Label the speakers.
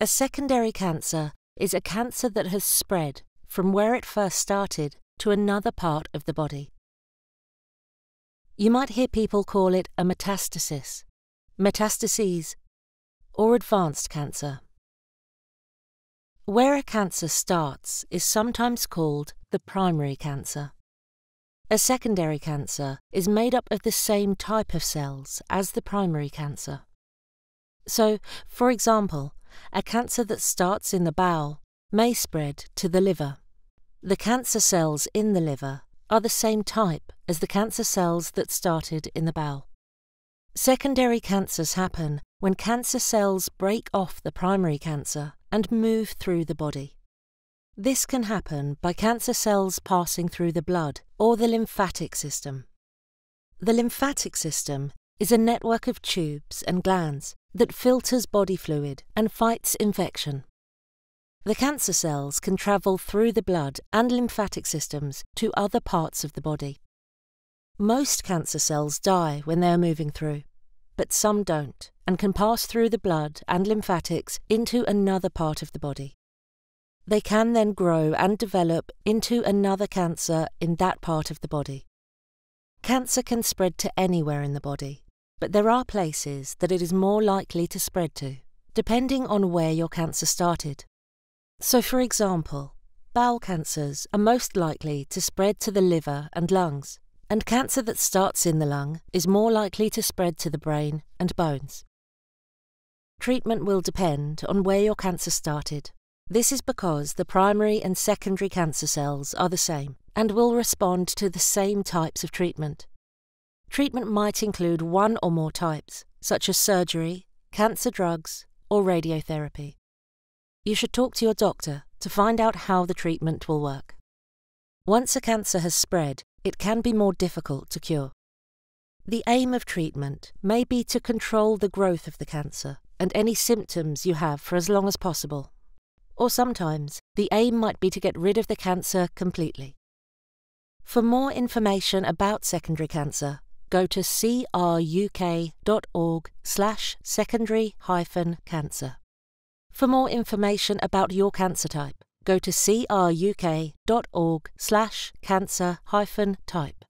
Speaker 1: A secondary cancer is a cancer that has spread from where it first started to another part of the body. You might hear people call it a metastasis, metastases, or advanced cancer. Where a cancer starts is sometimes called the primary cancer. A secondary cancer is made up of the same type of cells as the primary cancer. So, for example, a cancer that starts in the bowel may spread to the liver. The cancer cells in the liver are the same type as the cancer cells that started in the bowel. Secondary cancers happen when cancer cells break off the primary cancer and move through the body. This can happen by cancer cells passing through the blood or the lymphatic system. The lymphatic system is a network of tubes and glands that filters body fluid and fights infection. The cancer cells can travel through the blood and lymphatic systems to other parts of the body. Most cancer cells die when they are moving through, but some don't and can pass through the blood and lymphatics into another part of the body. They can then grow and develop into another cancer in that part of the body. Cancer can spread to anywhere in the body, but there are places that it is more likely to spread to, depending on where your cancer started. So, for example, bowel cancers are most likely to spread to the liver and lungs, and cancer that starts in the lung is more likely to spread to the brain and bones. Treatment will depend on where your cancer started. This is because the primary and secondary cancer cells are the same and will respond to the same types of treatment. Treatment might include one or more types, such as surgery, cancer drugs, or radiotherapy you should talk to your doctor to find out how the treatment will work. Once a cancer has spread, it can be more difficult to cure. The aim of treatment may be to control the growth of the cancer and any symptoms you have for as long as possible. Or sometimes the aim might be to get rid of the cancer completely. For more information about secondary cancer, go to cruk.org slash secondary hyphen cancer. For more information about your cancer type, go to cruk.org slash cancer hyphen type.